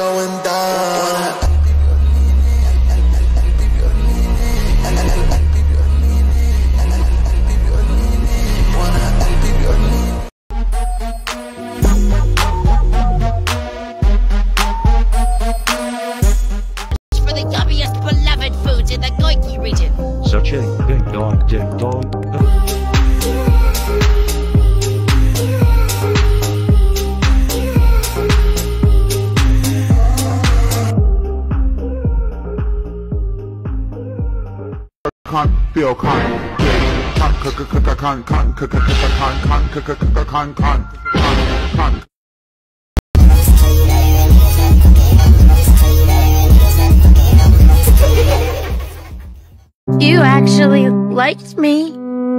going down. Con, con, con, con, con, con, con, con, con, con. You actually liked me,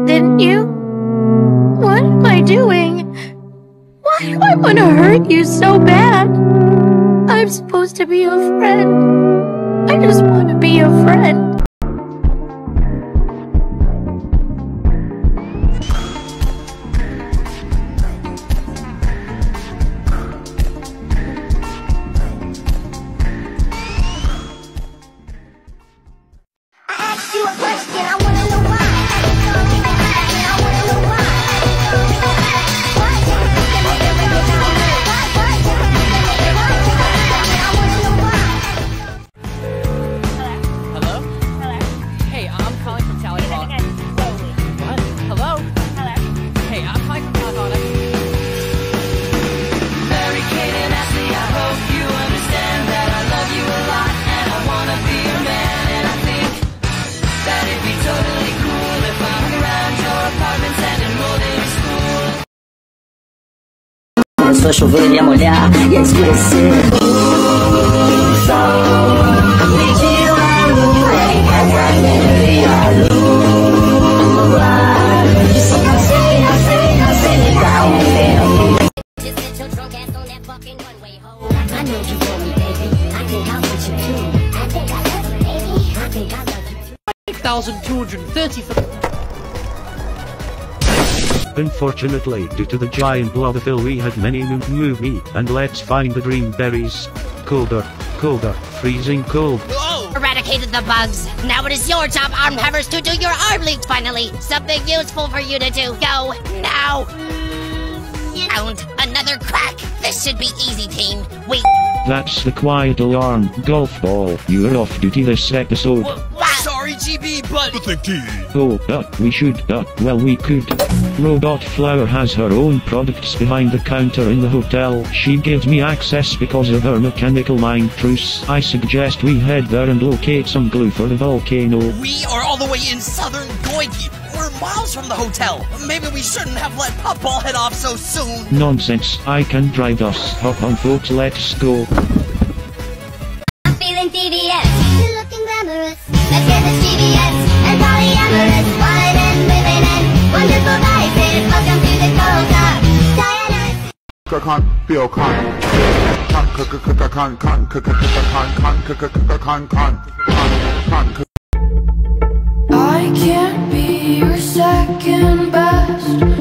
didn't you? What am I doing? Why do I want to hurt you so bad? I'm supposed to be a friend. I just want to be a friend. You a question, I Começou a chover e a molhar e a escurecer. O sol pediu a lua em casamento a lua disse não sei, não sei, não sei me dá tempo. Just sit your drunk ass on that fucking runway, ho. I know you want me, baby. I think I want you too. I think I love you, baby. I think I love you too. 1,230 for Unfortunately, due to the giant Blobberville we had many mo- movie, and let's find the dream berries. Colder, colder, freezing cold. Eradicated the bugs. Now it is your job, arm havers, to do your arm leads finally. Something useful for you to do. Go now. Found another crack. This should be easy, team. Wait. That's the quiet alarm. Golf ball, you're off duty this episode. What? Sorry, GB, but Oh, uh, we should, uh, well we could. Robot Flower has her own products behind the counter in the hotel. She gives me access because of her mechanical mind truce. I suggest we head there and locate some glue for the volcano. we are all the way in southern Goiky. We're miles from the hotel. Maybe we shouldn't have let Puffball head off so soon. Nonsense, I can drive us. Hop on folks, let's go. Con, feel con, con, con, con, con, con, con, con, con, con. I can't be your second best.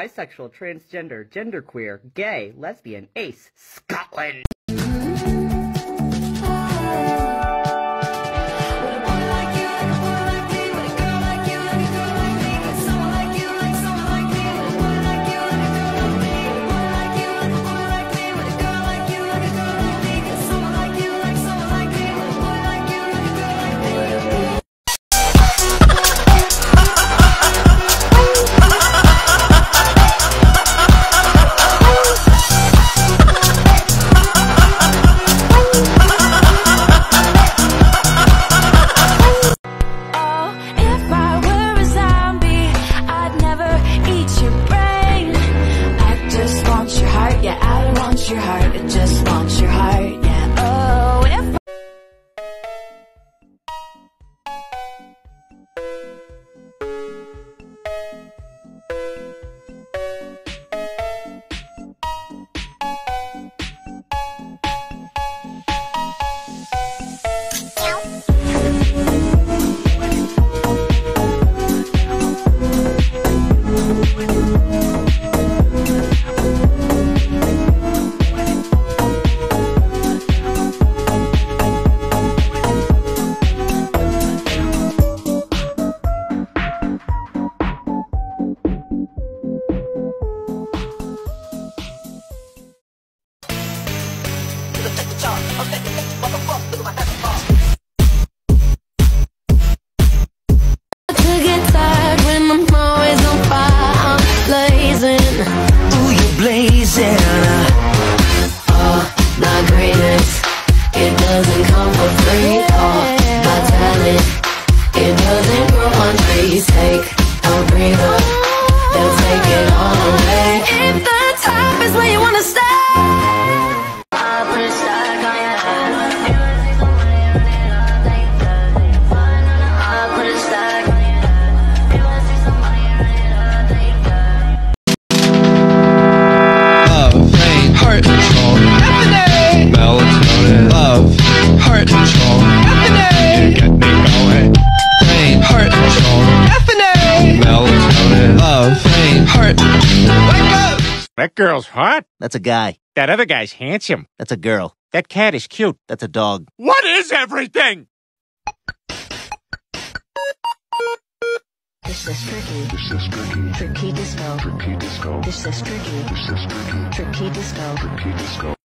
bisexual, transgender, genderqueer, gay, lesbian, ace, Scotland. That girl's hot. That's a guy. That other guy's handsome. That's a girl. That cat is cute. That's a dog. What is everything? This is tricky. This is tricky. Tricky disco. Tricky disco. This is tricky. This is tricky. Tricky disco. Tricky disco.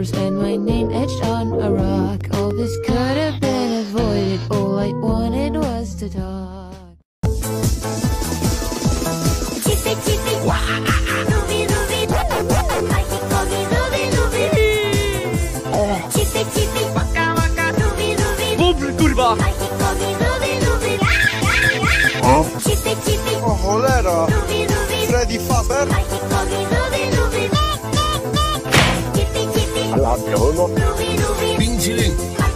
Of flowers and my name etched on a rock. All this could have been avoided. All I wanted was to talk. Chippy chippy, Ruby Ruby, Mikey call me Ruby Ruby. Chippy chippy, Ruby Ruby, Mikey call me Ruby Ruby. Ah, ah, ah. Chippy chippy, oh, cholera! Ruby Ruby, Freddy Fazbear? Mikey call me Ruby 冰淇淋。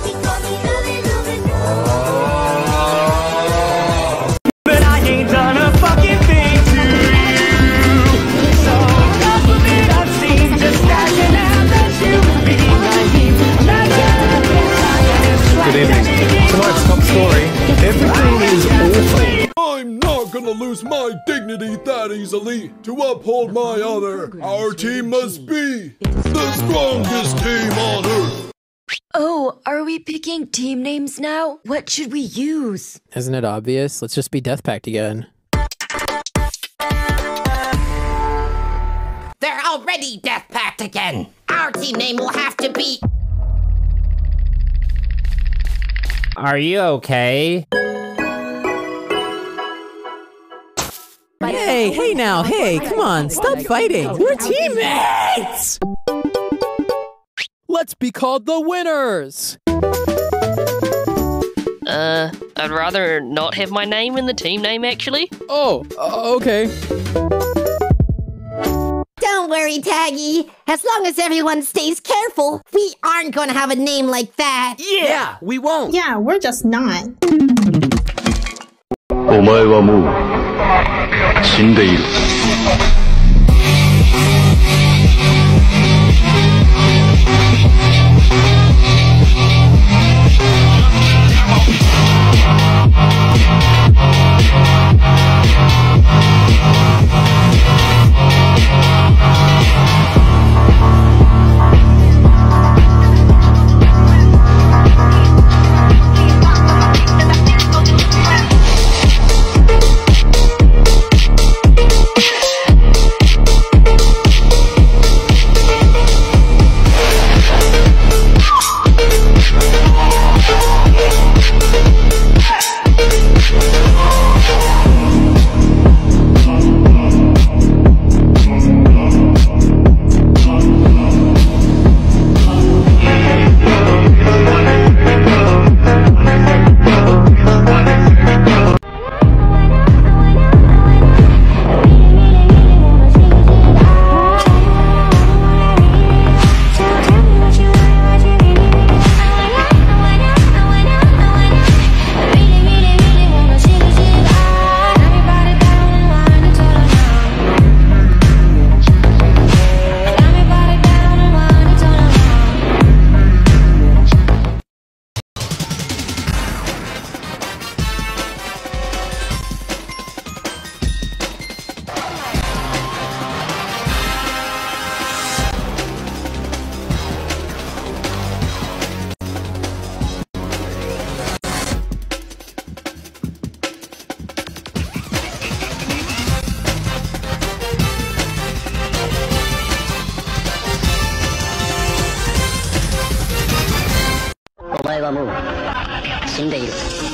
Easily. To uphold my honor, our team must be the strongest team on earth. Oh, are we picking team names now? What should we use? Isn't it obvious? Let's just be Death Pact again. They're already Death Pact again. Our team name will have to be. Are you okay? Hey, hey now, hey, come on, stop fighting. We're teammates! Let's be called the winners! Uh, I'd rather not have my name in the team name, actually. Oh, uh, okay. Don't worry, Taggy. As long as everyone stays careful, we aren't gonna have a name like that. Yeah, we won't. Yeah, we're just not. お前はもう死んでいる。新的一年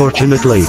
Unfortunately